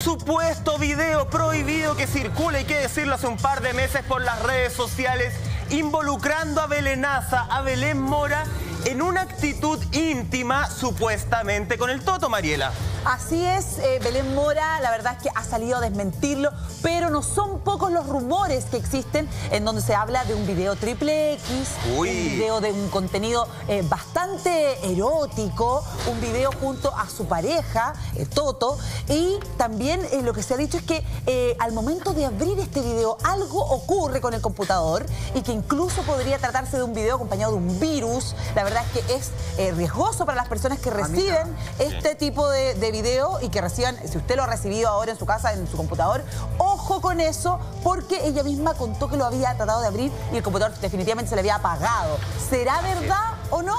Supuesto video prohibido que circula, hay que decirlo, hace un par de meses por las redes sociales, involucrando a Belenaza, a Belén Mora, en una actitud íntima, supuestamente, con el Toto, Mariela. Así es, eh, Belén Mora, la verdad es que ha salido a desmentirlo, pero no son pocos los rumores que existen en donde se habla de un video triple X, Uy. un video de un contenido eh, bastante erótico, un video junto a su pareja, el Toto, y también eh, lo que se ha dicho es que eh, al momento de abrir este video algo ocurre con el computador y que incluso podría tratarse de un video acompañado de un virus. La verdad es que es eh, riesgoso para las personas que reciben este tipo de, de video y que reciban, si usted lo ha recibido ahora en su casa, en su computador, ojo con eso, porque ella misma contó que lo había tratado de abrir y el computador definitivamente se le había apagado. ¿Será verdad o no?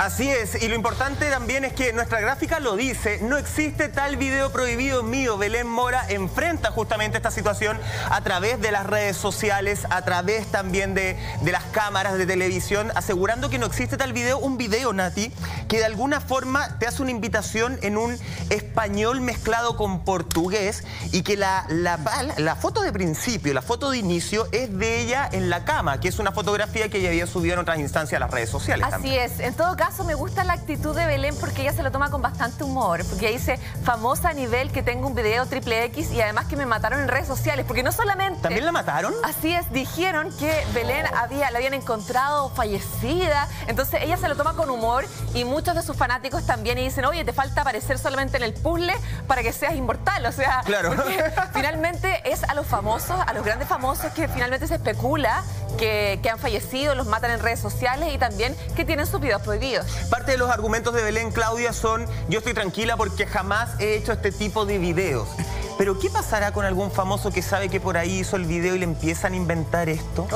Así es, y lo importante también es que nuestra gráfica lo dice, no existe tal video prohibido mío. Belén Mora enfrenta justamente esta situación a través de las redes sociales, a través también de, de las cámaras de televisión, asegurando que no existe tal video, un video, Nati, que de alguna forma te hace una invitación en un español mezclado con portugués y que la, la, la foto de principio, la foto de inicio es de ella en la cama, que es una fotografía que ella había subido en otras instancias a las redes sociales. Así también. es. En todo caso, me gusta la actitud de Belén porque ella se lo toma con bastante humor. Porque ella dice, famosa a nivel que tengo un video triple X y además que me mataron en redes sociales. Porque no solamente... ¿También la mataron? Así es, dijeron que Belén había, la habían encontrado fallecida. Entonces ella se lo toma con humor y muchos de sus fanáticos también y dicen, oye, te falta aparecer solamente en el puzzle para que seas inmortal. O sea, Claro. finalmente es a los famosos, a los grandes famosos que finalmente se especula que, que han fallecido, los matan en redes sociales y también que tienen sus videos prohibidos. Parte de los argumentos de Belén Claudia son yo estoy tranquila porque jamás he hecho este tipo de videos. Pero ¿qué pasará con algún famoso que sabe que por ahí hizo el video y le empiezan a inventar esto?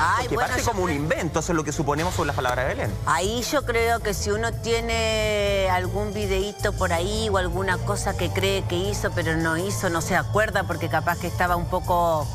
Ay, Porque bueno, parte como un invento, eso es lo que suponemos por las palabras de Belén. Ahí yo creo que si uno tiene algún videíto por ahí o alguna cosa que cree que hizo pero no hizo, no se acuerda porque capaz que estaba un poco...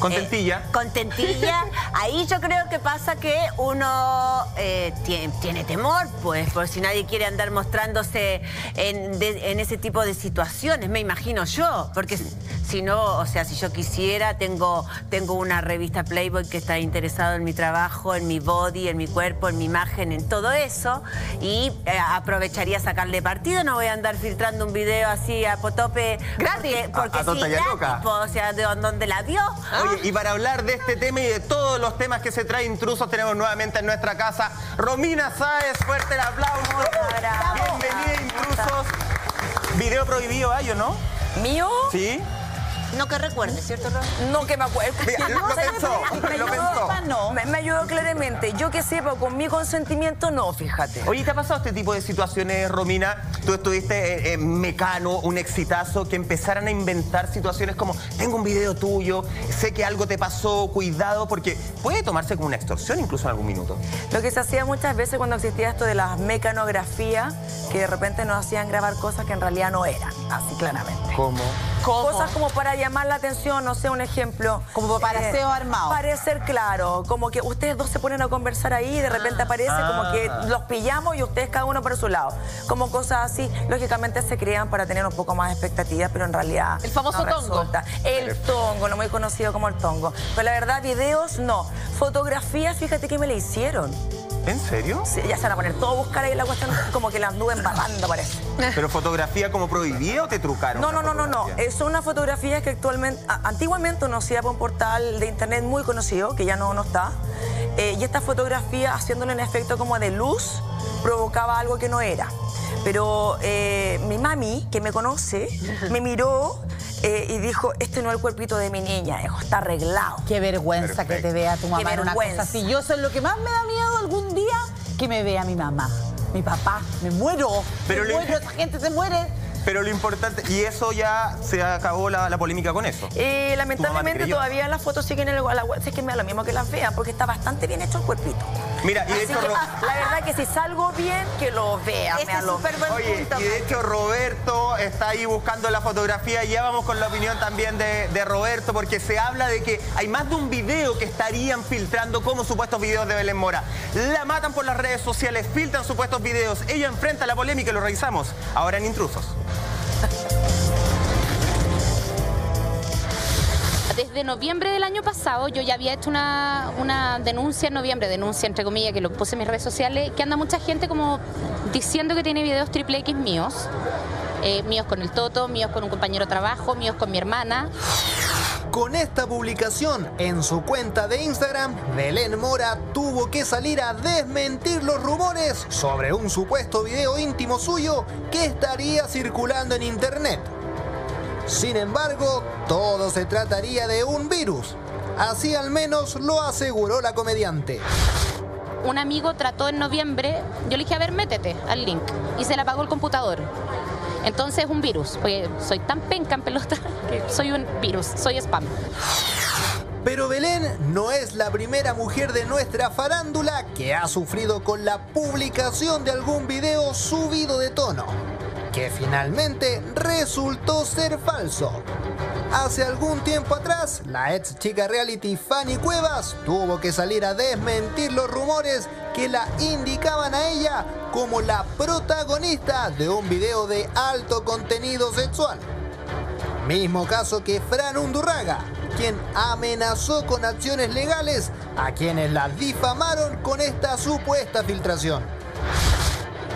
Contentilla. eh, contentilla. Ahí yo creo que pasa que uno eh, tiene, tiene temor, pues, por si nadie quiere andar mostrándose en, de- en ese tipo de situaciones, me imagino yo. Porque si no, o sea, si yo quisiera, tengo, tengo una revista Playboy que está interesado en mi trabajo, en mi body, en mi cuerpo, en mi imagen, en todo eso. Y eh, aprovecharía sacarle partido. No voy a andar filtrando un video así a potope. Gratis. Porque, porque A- sí, gratis, po, o sea, de donde la vio. Oye, y para hablar de este tema y de todos los temas que se trae intrusos, tenemos nuevamente en nuestra casa Romina Sáez. Fuerte el aplauso. Bienvenida, intrusos. Video prohibido hay o no? ¿Mío? ¿Sí? No que recuerde, ¿cierto, Ron? No que me acuerdo. Mira, lo pensó, me, lo ayudó, pensó. no. me, me ayudó claramente. Yo que sepa, con mi consentimiento, no, fíjate. Oye, ¿te ha pasado este tipo de situaciones, Romina? Tú estuviste en, en Mecano, un exitazo, que empezaran a inventar situaciones como, tengo un video tuyo, sé que algo te pasó, cuidado, porque puede tomarse como una extorsión incluso en algún minuto. Lo que se hacía muchas veces cuando existía esto de las mecanografías, que de repente nos hacían grabar cosas que en realidad no eran, así claramente. ¿Cómo? Cosas como para llamar la atención, no sé, un ejemplo. Eh, Como paraseo armado. Parecer claro, como que ustedes dos se ponen a conversar ahí y de repente aparece como que Ah. los pillamos y ustedes cada uno por su lado. Como cosas así, lógicamente se crean para tener un poco más de expectativas, pero en realidad. El famoso no tongo. resulta. El tongo, lo muy conocido como el tongo. Pero la verdad, videos no. Fotografías, fíjate que me le hicieron. ¿En serio? Sí, ya se van a poner todo a buscar ahí la cuestión, como que la anduve embarrando, parece. ¿Pero fotografía como prohibida o te trucaron? No, no, no, no, no. Son unas fotografías que actualmente, antiguamente uno hacía por un portal de internet muy conocido, que ya no, no está. Eh, y esta fotografía, haciéndole un efecto como de luz, provocaba algo que no era. Pero eh, mi mami, que me conoce, me miró eh, y dijo, este no es el cuerpito de mi niña, dijo, está arreglado. Qué vergüenza que te vea tu mamá Qué en una cosa vergüenza. así. Yo es lo que más me da miedo algún día, que me vea mi mamá. Mi papá, me muero. Pero me le- muero, esa gente se muere. Pero lo importante, y eso ya se acabó la, la polémica con eso. Eh, lamentablemente todavía las fotos siguen en el, la web, es que me da lo mismo que las vean, porque está bastante bien hecho el cuerpito. Mira, y de hecho... la verdad que si salgo bien, que lo vea. Da es lo- súper buen Oye, punto. y de hecho Roberto está ahí buscando la fotografía. Ya vamos con la opinión también de, de Roberto, porque se habla de que hay más de un video que estarían filtrando como supuestos videos de Belén Mora. La matan por las redes sociales, filtran supuestos videos. Ella enfrenta la polémica y lo revisamos ahora en Intrusos. Desde noviembre del año pasado yo ya había hecho una, una denuncia en noviembre, denuncia entre comillas, que lo puse en mis redes sociales, que anda mucha gente como diciendo que tiene videos triple X míos. eh, míos con el Toto, míos con un compañero de trabajo, míos con mi hermana. Con esta publicación en su cuenta de Instagram, Belén Mora tuvo que salir a desmentir los rumores sobre un supuesto video íntimo suyo que estaría circulando en internet. Sin embargo, todo se trataría de un virus. Así al menos lo aseguró la comediante. Un amigo trató en noviembre, yo le dije, a ver, métete al link, y se le apagó el computador. Entonces es un virus, porque soy tan penca en pelota que soy un virus, soy spam. Pero Belén no es la primera mujer de nuestra farándula que ha sufrido con la publicación de algún video subido de tono, que finalmente resultó ser falso. Hace algún tiempo atrás, la ex chica reality Fanny Cuevas tuvo que salir a desmentir los rumores que la indicaban a ella como la protagonista de un video de alto contenido sexual. Mismo caso que Fran Undurraga, quien amenazó con acciones legales a quienes la difamaron con esta supuesta filtración.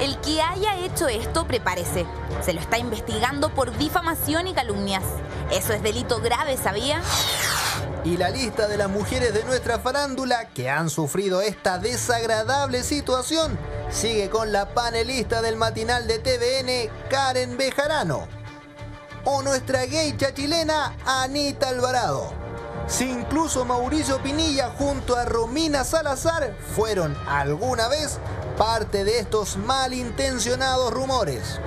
El que haya hecho esto, prepárese. Se lo está investigando por difamación y calumnias. Eso es delito grave, ¿sabía? Y la lista de las mujeres de nuestra farándula que han sufrido esta desagradable situación sigue con la panelista del matinal de TVN, Karen Bejarano. O nuestra geisha chilena, Anita Alvarado. Si incluso Mauricio Pinilla junto a Romina Salazar fueron alguna vez parte de estos malintencionados rumores.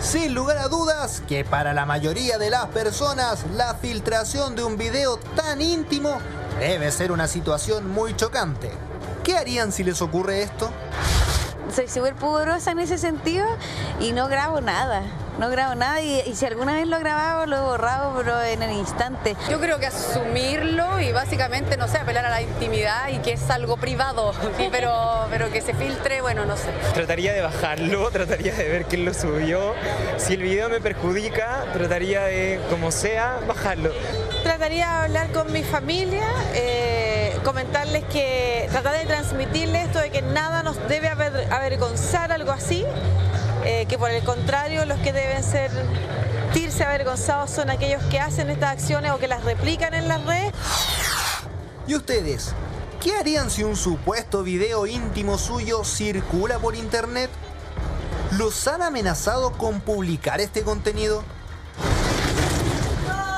Sin lugar a dudas que para la mayoría de las personas la filtración de un video tan íntimo debe ser una situación muy chocante. ¿Qué harían si les ocurre esto? soy súper pudorosa en ese sentido y no grabo nada. No grabo nada y, y si alguna vez lo he grabado, lo he borrado, pero en el instante. Yo creo que asumirlo y básicamente, no sé, apelar a la intimidad y que es algo privado, sí, pero, pero que se filtre, bueno, no sé. Trataría de bajarlo, trataría de ver quién lo subió. Si el video me perjudica, trataría de, como sea, bajarlo. Trataría de hablar con mi familia, eh, comentarles que, tratar de transmitirles esto de que nada nos debe aver- avergonzar algo así, eh, que por el contrario los que deben ser sentirse avergonzados son aquellos que hacen estas acciones o que las replican en las redes. ¿Y ustedes? ¿Qué harían si un supuesto video íntimo suyo circula por internet? ¿Los han amenazado con publicar este contenido?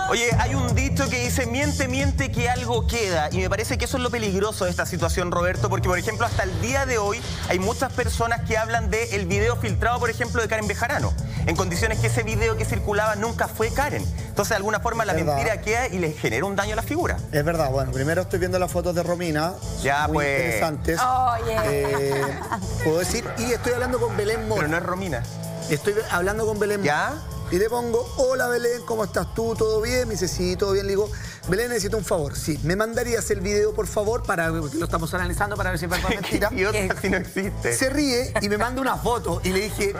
Oye, hay un dicho que dice miente, miente que algo queda. Y me parece que eso es lo peligroso de esta situación, Roberto, porque, por ejemplo, hasta el día de hoy hay muchas personas que hablan del el video filtrado, por ejemplo, de Karen Bejarano, en condiciones que ese video que circulaba nunca fue Karen. Entonces, de alguna forma, la Verdad. mentira queda y le genera un daño a la figura. Es verdad, bueno, primero estoy viendo las fotos de Romina. Ya, muy pues. interesantes. Oye. Eh, Puedo decir, y estoy hablando con Belén Mora. Pero no es Romina. Estoy hablando con Belén ¿Ya? Y le pongo, hola Belén, ¿cómo estás tú? ¿Todo bien? Me dice, sí, todo bien. Le digo, Belén, necesito un favor. Sí, ¿me mandarías el video, por favor, para porque lo estamos analizando para ver si es verdad mentira? y otra si no existe. Se ríe y me manda una foto. Y le dije,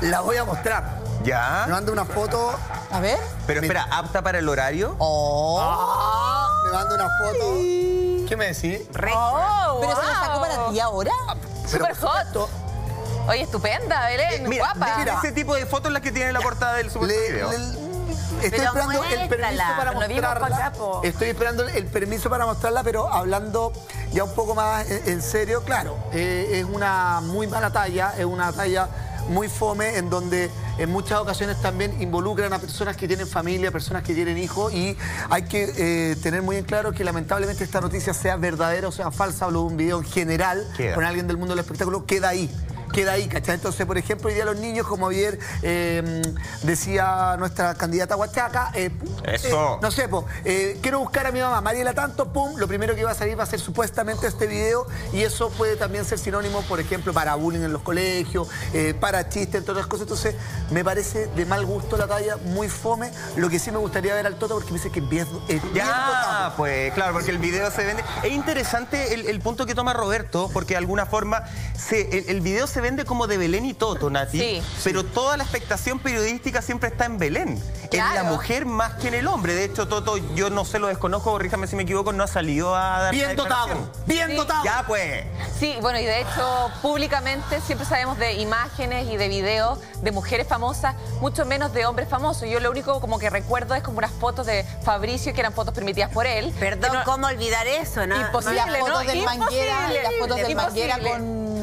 la voy a mostrar. Me ¿Ya? manda una foto. A ver. Pero espera, ¿apta para el horario? Oh, me manda una foto. ¿Qué me decís? Oh, ¿Pero se lo sacó para ti ahora? Super hot. Oye, estupenda, Belén, Mira, guapa. de- ese tipo de fotos las que tiene en la portada del supuesto Le- video. le- estoy Pero esperando el permiso para mostrarla. Estoy esperando el permiso para mostrarla, pero hablando ya un poco más en, en serio, claro, eh, es una muy mala talla, es una talla muy fome en donde en muchas ocasiones también involucran a personas que tienen familia, personas que tienen hijos y hay que eh, tener muy en claro que lamentablemente esta noticia sea verdadera o sea falsa, hablo de un video en general Queda. con alguien del mundo del espectáculo, queda ahí queda ahí, ¿cachai? Entonces, por ejemplo, hoy día los niños, como ayer eh, decía nuestra candidata Huachaca, eh, Eso. eh, no sé, po, eh, quiero buscar a mi mamá, Mariela Tanto, pum, lo primero que va a salir va a ser supuestamente este video y eso puede también ser sinónimo, por ejemplo, para bullying en los colegios, para chistes, entre otras cosas. Entonces, me parece de mal gusto la talla, muy fome. Lo que sí me gustaría ver al Toto porque me dice que es bien, Ya, pues claro, porque el video se vende. Es interesante el, el punto que toma Roberto, porque de alguna forma se- el, el video se vende como de Belén y Toto, Nati. Sí. Pero toda la expectación periodística siempre está en Belén. En la Claro. mujer más que en el hombre. De hecho, Toto, yo no sé, lo desconozco, corríjame si me equivoco, no ha salido a dar Bien la dotado, bien Sí. dotado. Ya, pues. Sí, bueno, y de hecho, públicamente siempre sabemos de imágenes y de videos de mujeres famosas, mucho menos de hombres famosos. Yo lo único como que recuerdo es como unas fotos de Fabricio, que eran fotos permitidas por él. Perdón, no- ¿cómo olvidar eso? No, Imposible, Y las fotos ¿no? del Manguera, Imposible. las fotos del Manguera con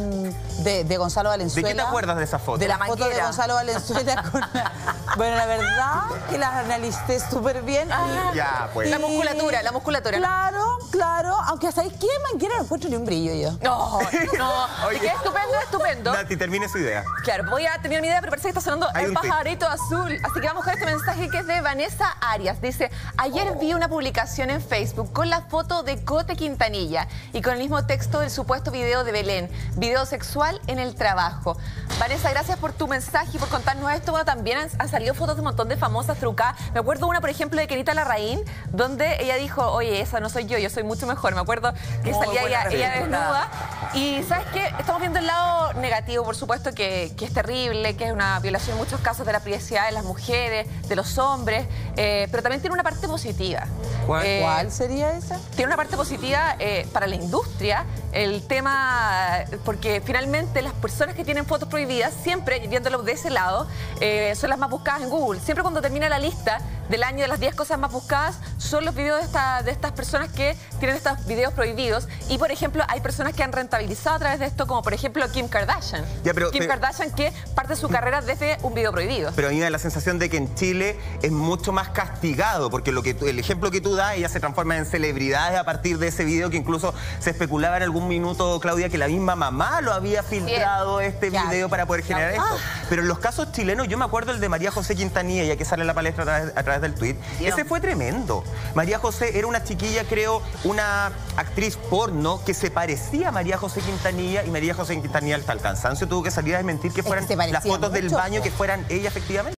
de, de Gonzalo Valenzuela. ¿De qué te acuerdas de esas fotos? De La fotos de. Gonzalo Valenzuela con Bueno, la verdad que las analicé súper bien. y- Ya, pues. La musculatura, la musculatura. ¿no? Claro, claro. Aunque ¿sabéis qué? Manguera no encuentro ni un brillo yo. No, no. Oye. ¿Y qué estupendo, estupendo. Nati, termine su idea. Claro, voy a terminar mi idea, pero parece que está sonando Hay el pajarito azul. Así que vamos con este mensaje que es de Vanessa Arias. Dice, ayer vi una publicación en Facebook con la foto de Cote Quintanilla y con el mismo texto del supuesto video de Belén, video sexual en el trabajo. Vanessa, gracias por tu mensaje y por contarnos esto. Bueno, también han, han salido fotos de un montón de famosas trucadas. Me acuerdo una, por ejemplo, de Kenita Larraín, donde ella dijo, oye, esa no soy yo, yo soy mucho mejor. Me acuerdo que Muy salía ella, desnuda. Y ¿sabes qué? Estamos viendo el lado negativo, por supuesto, que, que es terrible, que es una violación en muchos casos de la privacidad de las mujeres, de los hombres, eh, pero también tiene una parte positiva. ¿Cuál? Eh, ¿Cuál sería esa? tiene una parte positiva eh, para la industria, el tema, porque finalmente las personas que tienen fotos prohibidas, siempre, viéndolo de ese lado, eh, son las más buscadas en Google. Siempre cuando termina la lista del año de las 10 cosas más buscadas, son los videos de, esta- de estas personas que tienen estos videos prohibidos. Y, por ejemplo, hay personas que han rentabilizado a través de esto, como por ejemplo Kim Kardashian. Ya, pero- Kim pero- Kardashian que parte su carrera desde un video prohibido. Pero a mí me da la sensación de que en Chile es mucho más castigado, porque lo que el ejemplo que tú das, ella se transforma en celebridades a partir de ese video que incluso se especulaba en algún minuto, Claudia, que la misma mamá lo había filtrado este video para poder generar Claro. esto. Pero en los casos chilenos, yo me acuerdo el de María José Quintanilla, ya que sale en la palestra a través, a través del tuit, Dios. ese fue tremendo. María José era una chiquilla, creo, una actriz porno que se parecía a María José Quintanilla y María José Quintanilla hasta el cansancio tuvo que salir a desmentir que fueran las fotos del baño que fueran ella efectivamente.